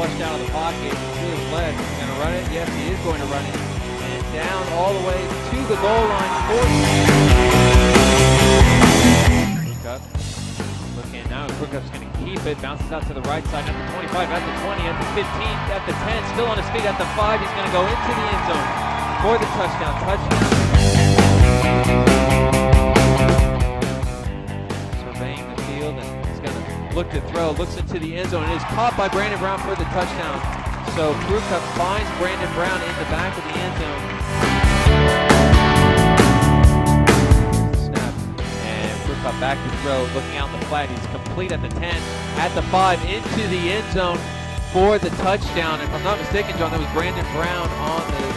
flushed out of the pocket to his leg. He's going to run it. Yes, he is going to run it. And down all the way to the goal line. Prukop. Looking now. Prukop's going to keep it. Bounces out to the right side. At the 25, at the 20, at the 15, at the 10. Still on his feet at the 5. He's going to go into the end zone for the touchdown. Touchdown. Surveying the field and he's going to look to throw. Looks into the end zone and is caught by Brandon Brown for the touchdown. Prukop finds Brandon Brown in the back of the end zone. Snap. And Prukop back to throw, looking out the flat. He's complete at the 10, at the 5, into the end zone for the touchdown. If I'm not mistaken, John, that was Brandon Brown on the